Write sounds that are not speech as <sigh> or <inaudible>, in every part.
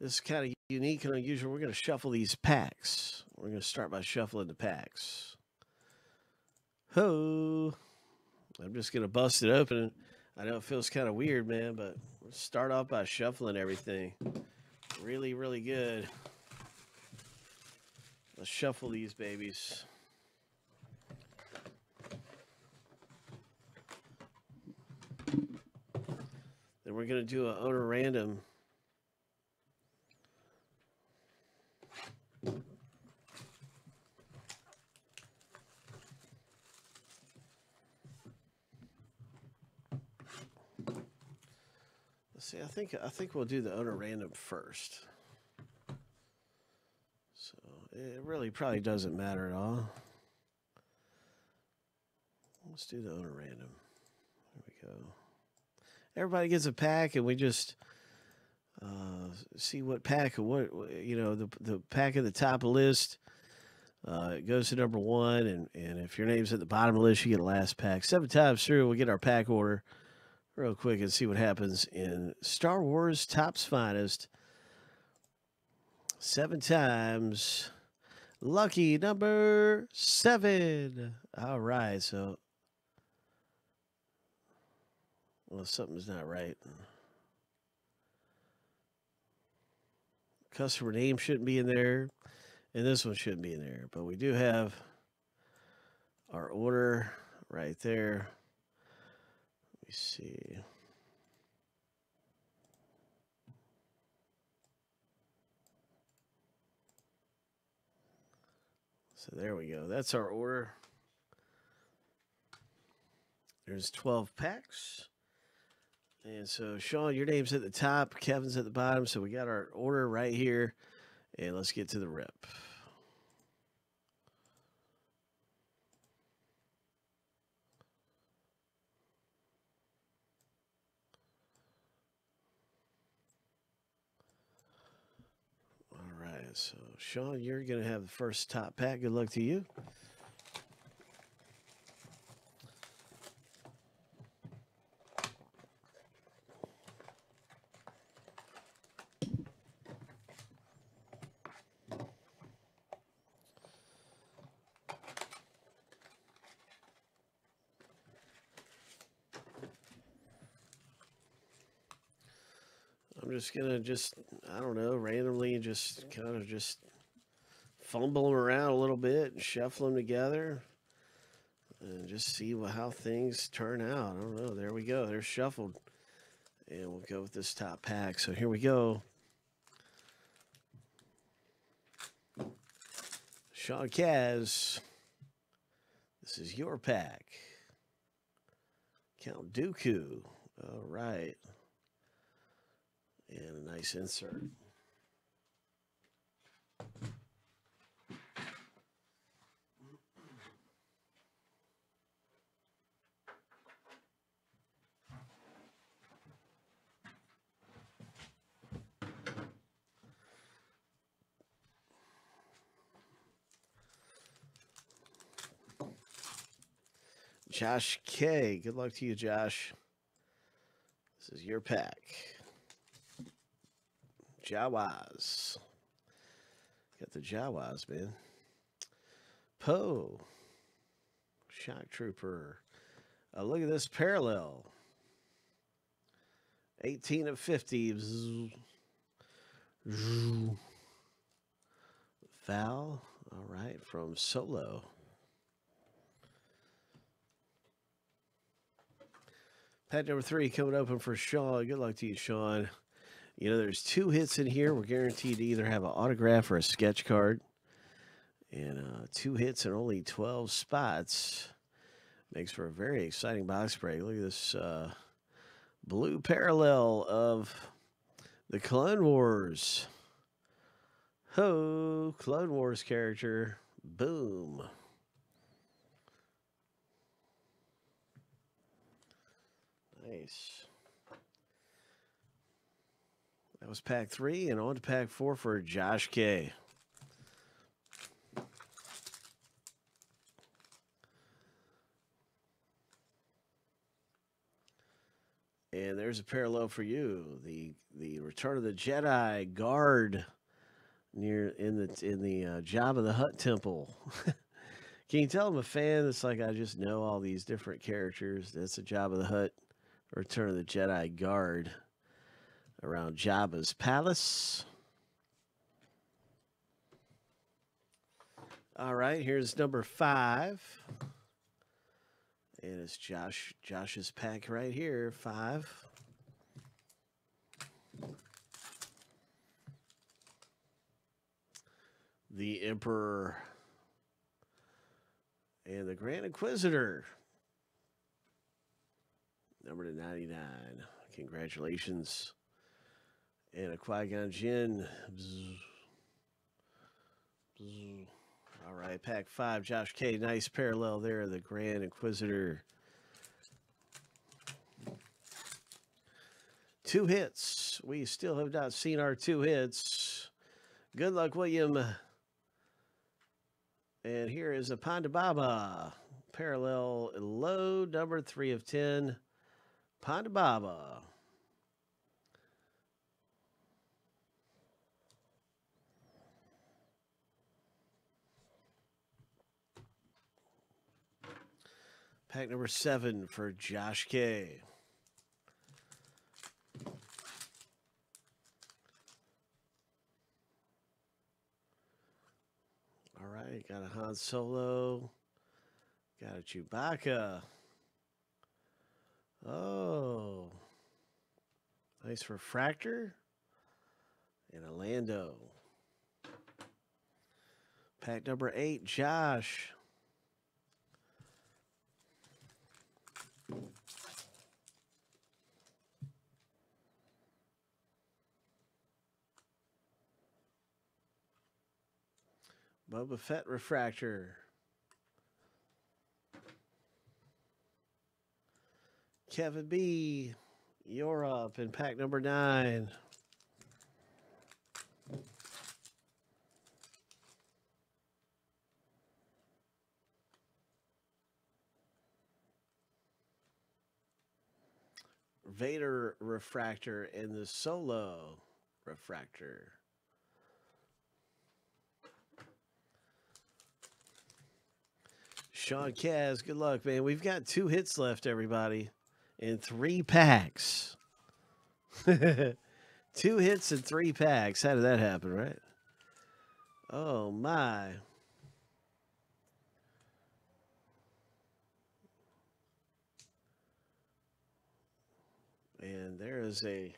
This is kind of unique and unusual. We're going to shuffle these packs. We're going to start by shuffling the packs. Ho! I'm just going to bust it open. I know it feels kind of weird, man, but let's start off by shuffling everything. Really, really good. Let's shuffle these babies. Then we're going to do a owner random. See. I think I think we'll do the owner random first. So it really probably doesn't matter at all. Let's do the owner random. There we go. Everybody gets a pack, and we just uh, see what pack of what you know the the pack at the top of the list. Uh, it goes to number one, and, and if your name's at the bottom of the list, you get a last pack. Seven times through, we'll get our pack order real quick and see what happens in Star Wars Topps Finest. Seven times. Lucky number seven. All right, so well, something's not right. Customer name shouldn't be in there, and this one shouldn't be in there. But we do have our order right there. See. So there we go. That's our order. There's 12 packs. And so, Sean, your name's at the top, Kevin's at the bottom. So we got our order right here. And let's get to the rip. All right. So, Sean, you're going to have the first top pack. Good luck to you. I'm just gonna just I don't know randomly just kind of just fumble them around a little bit and shuffle them together and just see what, how things turn out. I don't know. There we go. They're shuffled, and we'll go with this top pack. So here we go. Sean Kaz, this is your pack. Count Dooku. All right and a nice insert. Josh K. Good luck to you, Josh. This is your pack. Jawas. Got the Jawas, man. Poe. Shock Trooper. Uh, look at this parallel. 18 of 50. Val. All right, from Solo. Pack number three coming open for Sean. Good luck to you, Sean. You know, there's two hits in here. We're guaranteed to either have an autograph or a sketch card. And uh, two hits and only 12 spots makes for a very exciting box break. Look at this uh, blue parallel of the Clone Wars. Ho, Clone Wars character. Boom. Nice. That was pack three, and on to pack four for Josh K. And there's a parallel for you. The the Return of the Jedi guard near in the in the uh, Jabba the Hutt temple. <laughs> Can you tell I'm a fan? It's like I just know all these different characters. That's a Jabba the Hutt, Return of the Jedi guard around Jabba's palace. All right, here's number five. It's Josh Josh's pack right here, five. The Emperor and the Grand Inquisitor. Number to 99. Congratulations. And a Qui Gon Jinn. Bzz. Bzz. All right, pack five. Josh K. Nice parallel there. The Grand Inquisitor. Two hits. We still have not seen our two hits. Good luck, William. And here is a Ponda Baba. Parallel low, number three of 10. Ponda Baba. Pack number seven for Josh K. All right, got a Han Solo. Got a Chewbacca. Oh. Nice refractor. And a Lando. Pack number eight, Josh. Boba Fett refractor. Kevin B. you're up in pack number nine. Vader refractor and the solo refractor. Sean Kaz, good luck, man. We've got two hits left, everybody, in three packs. <laughs> two hits and three packs. How did that happen, right? Oh, my. And there is a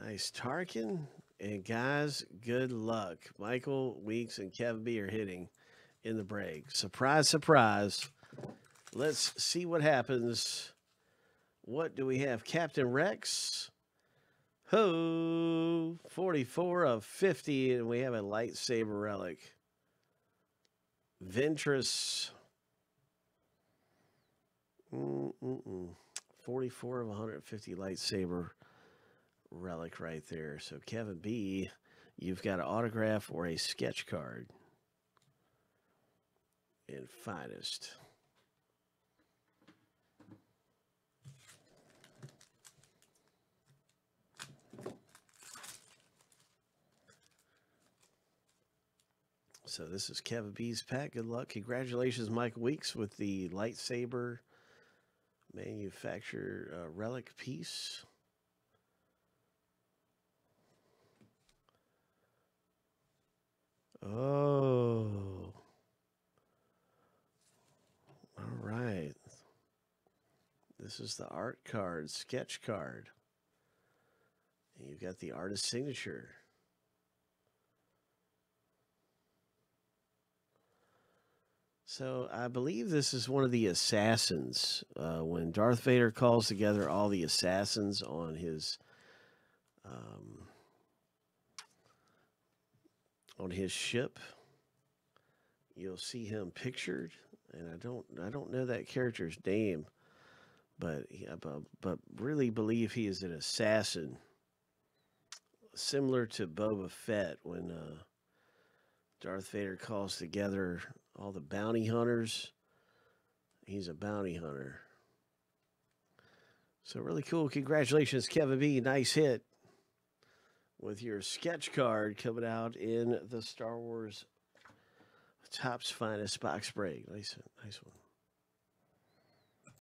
nice Tarkin. And guys, good luck. Michael Weeks and Kevin B are hitting in the break. Surprise, surprise. Let's see what happens. What do we have? Captain Rex. Ho! 44 of 50, and we have a lightsaber relic. Ventress. Mm-mm-mm. 44 of 150 lightsaber relic right there. So, Kevin B., you've got an autograph or a sketch card in finest. So this is Kevin B's pack. Good luck. Congratulations, Mike Weeks, with the lightsaber manufacturer uh, relic piece. Oh. All right. This is the art card, sketch card. And you've got the artist signature. So I believe this is one of the assassins. Uh, when Darth Vader calls together all the assassins on his um, on his ship, you'll see him pictured, and I don't I don't know that character's name, but he, but, but really believe he is an assassin, similar to Boba Fett when uh, Darth Vader calls together all the bounty hunters. He's a bounty hunter. So really cool. Congratulations, Kevin B. Nice hit with your sketch card coming out in the Star Wars Topps Finest box break. Nice, nice one.